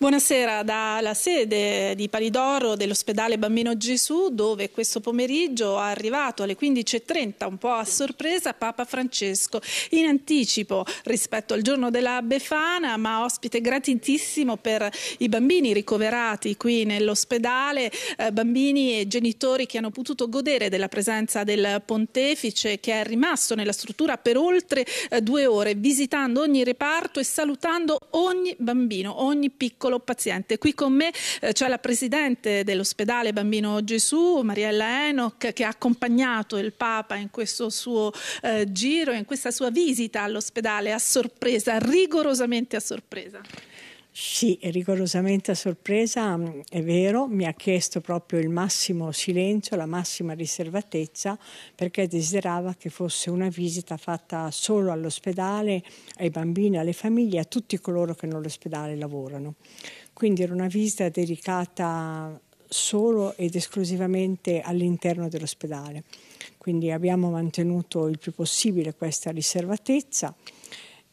Buonasera dalla sede di Palidoro dell'ospedale Bambino Gesù dove questo pomeriggio è arrivato alle 15.30 un po' a sorpresa Papa Francesco in anticipo rispetto al giorno della Befana ma ospite gratitissimo per i bambini ricoverati qui nell'ospedale, eh, bambini e genitori che hanno potuto godere della presenza del pontefice che è rimasto nella struttura per oltre eh, due ore visitando ogni reparto e salutando ogni bambino, ogni piccolo piccolo paziente. Qui con me eh, c'è la presidente dell'ospedale Bambino Gesù, Mariella Enoch, che ha accompagnato il Papa in questo suo eh, giro, in questa sua visita all'ospedale a sorpresa, rigorosamente a sorpresa. Sì, rigorosamente a sorpresa, mm, è vero, mi ha chiesto proprio il massimo silenzio, la massima riservatezza, perché desiderava che fosse una visita fatta solo all'ospedale, ai bambini, alle famiglie, a tutti coloro che nell'ospedale lavorano. Quindi era una visita dedicata solo ed esclusivamente all'interno dell'ospedale. Quindi abbiamo mantenuto il più possibile questa riservatezza.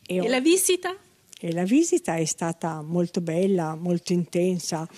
E, e la visita? E la visita è stata molto bella, molto intensa,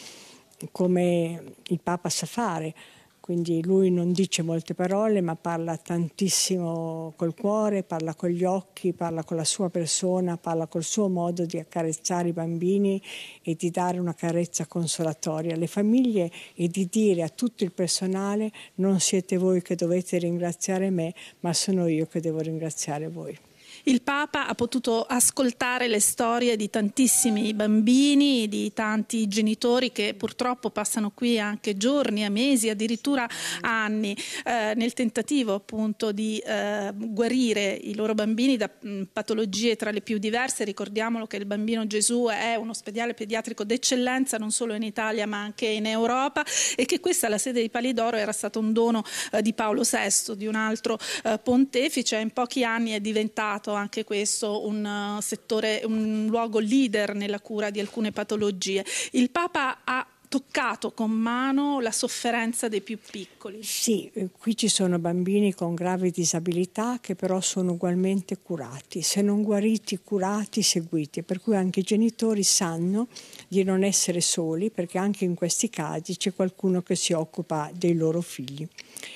come il Papa sa fare. Quindi lui non dice molte parole, ma parla tantissimo col cuore, parla con gli occhi, parla con la sua persona, parla col suo modo di accarezzare i bambini e di dare una carezza consolatoria alle famiglie e di dire a tutto il personale non siete voi che dovete ringraziare me, ma sono io che devo ringraziare voi. Il Papa ha potuto ascoltare le storie di tantissimi bambini, di tanti genitori che purtroppo passano qui anche giorni, a mesi, addirittura anni, eh, nel tentativo appunto di eh, guarire i loro bambini da mh, mm, patologie tra le più diverse. Ricordiamolo che il Bambino Gesù è un ospedale pediatrico d'eccellenza non solo in Italia ma anche in Europa e che questa, la sede di Palidoro, era stato un dono eh, di Paolo VI, di un altro eh, pontefice, in pochi anni è diventato diventato anche questo un uh, settore, un luogo leader nella cura di alcune patologie. Il Papa ha toccato con mano la sofferenza dei più piccoli. Sì, eh, qui ci sono bambini con gravi disabilità che però sono ugualmente curati, se non guariti, curati, seguiti, per cui anche i genitori sanno di non essere soli perché anche in questi casi c'è qualcuno che si occupa dei loro figli.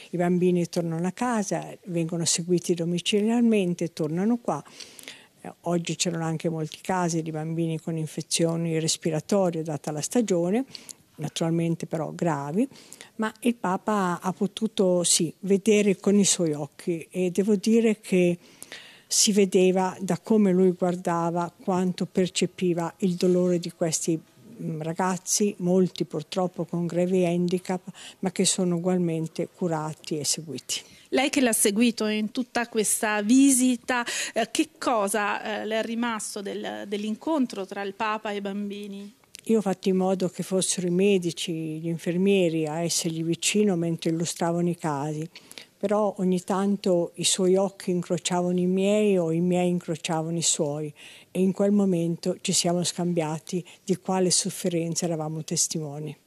I bambini tornano a casa, vengono seguiti domiciliarmente, tornano qua. Eh, oggi c'erano anche molti casi di bambini con infezioni respiratorie data la stagione naturalmente però gravi, ma il Papa ha potuto sì, vedere con i suoi occhi e devo dire che si vedeva da come lui guardava quanto percepiva il dolore di questi mm, ragazzi, molti purtroppo con grevi handicap, ma che sono ugualmente curati e seguiti. Lei che l'ha seguito in tutta questa visita, eh, che cosa eh, le è rimasto del, dell'incontro tra il Papa e i bambini? Io ho fatto in modo che fossero i medici, gli infermieri a essergli vicino mentre illustravano i casi, però ogni tanto i suoi occhi incrociavano i miei o i miei incrociavano i suoi e in quel momento ci siamo scambiati di quale sofferenza eravamo testimoni.